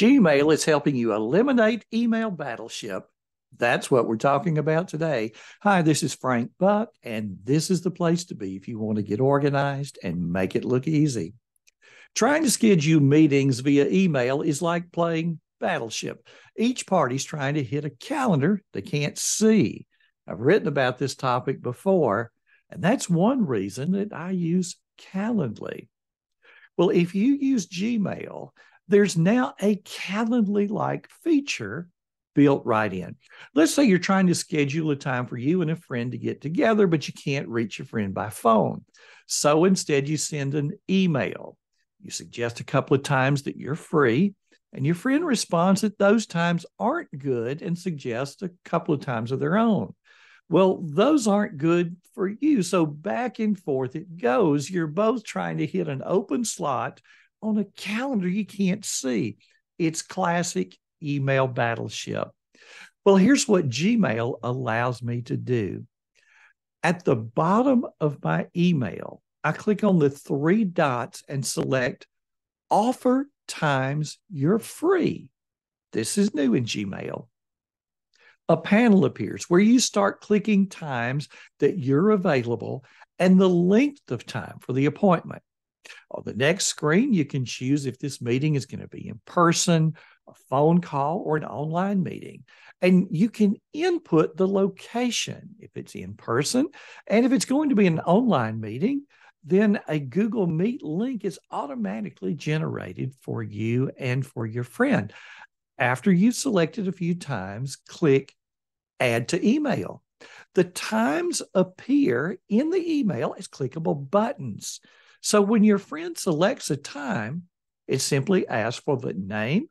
Gmail is helping you eliminate email battleship. That's what we're talking about today. Hi, this is Frank Buck, and this is the place to be if you want to get organized and make it look easy. Trying to schedule meetings via email is like playing Battleship. Each party's trying to hit a calendar they can't see. I've written about this topic before, and that's one reason that I use Calendly. Well, if you use Gmail, there's now a Calendly like feature built right in. Let's say you're trying to schedule a time for you and a friend to get together, but you can't reach your friend by phone. So instead, you send an email. You suggest a couple of times that you're free, and your friend responds that those times aren't good and suggests a couple of times of their own. Well, those aren't good for you. So back and forth it goes. You're both trying to hit an open slot on a calendar you can't see. It's classic email battleship. Well, here's what Gmail allows me to do. At the bottom of my email, I click on the three dots and select offer times you're free. This is new in Gmail. A panel appears where you start clicking times that you're available and the length of time for the appointment. On the next screen, you can choose if this meeting is going to be in person, a phone call, or an online meeting. And you can input the location if it's in person. And if it's going to be an online meeting, then a Google Meet link is automatically generated for you and for your friend. After you've selected a few times, click Add to Email. The times appear in the email as clickable buttons. So when your friend selects a time, it simply asks for the name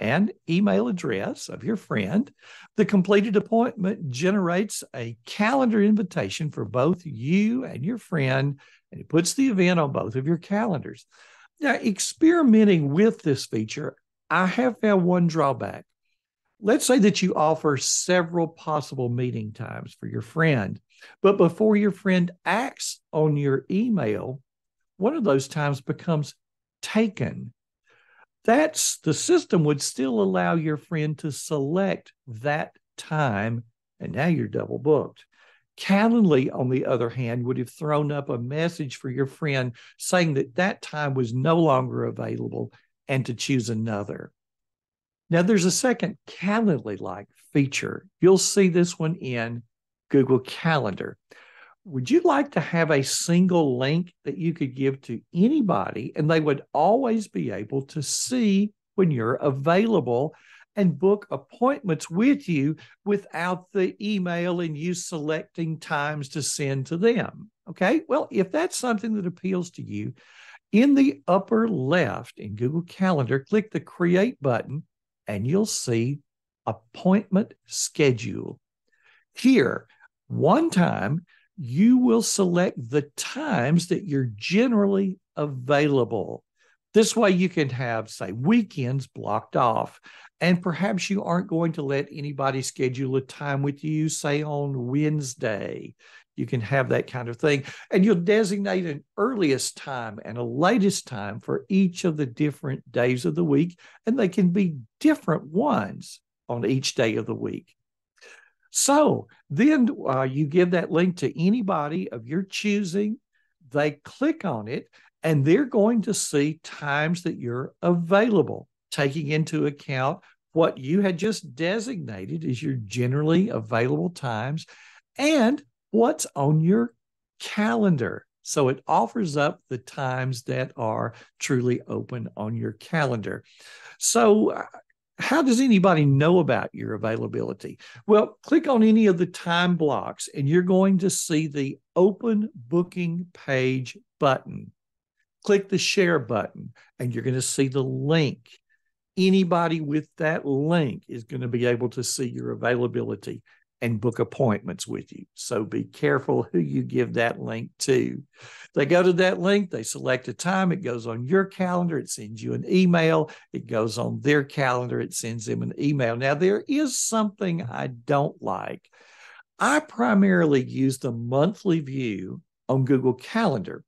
and email address of your friend. The completed appointment generates a calendar invitation for both you and your friend, and it puts the event on both of your calendars. Now, experimenting with this feature, I have found one drawback. Let's say that you offer several possible meeting times for your friend, but before your friend acts on your email, one of those times becomes taken. That's the system would still allow your friend to select that time, and now you're double booked. Calendly, on the other hand, would have thrown up a message for your friend saying that that time was no longer available and to choose another. Now, there's a second Calendly like feature. You'll see this one in Google Calendar would you like to have a single link that you could give to anybody and they would always be able to see when you're available and book appointments with you without the email and you selecting times to send to them? Okay. Well, if that's something that appeals to you, in the upper left in Google Calendar, click the Create button and you'll see Appointment Schedule. Here, one time you will select the times that you're generally available. This way, you can have, say, weekends blocked off, and perhaps you aren't going to let anybody schedule a time with you, say, on Wednesday. You can have that kind of thing. And you'll designate an earliest time and a latest time for each of the different days of the week, and they can be different ones on each day of the week. So then uh, you give that link to anybody of your choosing. They click on it and they're going to see times that you're available, taking into account what you had just designated as your generally available times and what's on your calendar. So it offers up the times that are truly open on your calendar. So uh, how does anybody know about your availability? Well, click on any of the time blocks and you're going to see the open booking page button. Click the share button and you're going to see the link. Anybody with that link is going to be able to see your availability and book appointments with you. So be careful who you give that link to. They go to that link, they select a time, it goes on your calendar, it sends you an email, it goes on their calendar, it sends them an email. Now, there is something I don't like. I primarily use the monthly view on Google Calendar.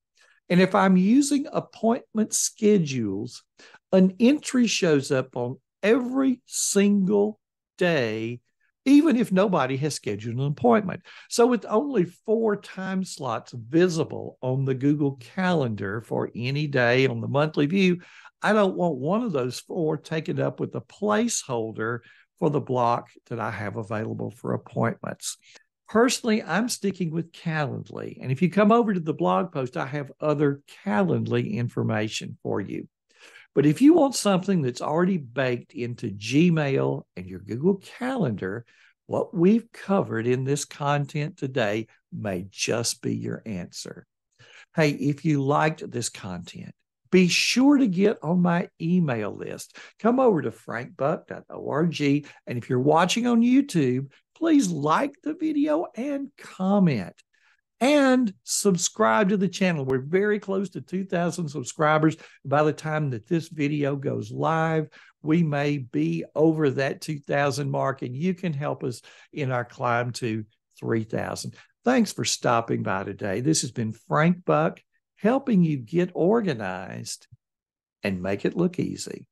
And if I'm using appointment schedules, An entry shows up on every single day, even if nobody has scheduled an appointment. So, with only four time slots visible on the Google Calendar for any day on the monthly view, I don't want one of those four taken up with a placeholder for the block that I have available for appointments. Personally, I'm sticking with Calendly. And if you come over to the blog post, I have other Calendly information for you. But if you want something that's already baked into Gmail and your Google Calendar, what we've covered in this content today may just be your answer. Hey, if you liked this content, be sure to get on my email list. Come over to frankbuck.org. And if you're watching on YouTube, please like the video and comment and subscribe to the channel. We're very close to 2,000 subscribers. By the time that this video goes live, we may be over that 2,000 mark, and you can help us in our climb to 3,000. Thanks for stopping by today. This has been Frank Buck helping you get organized and make it look easy.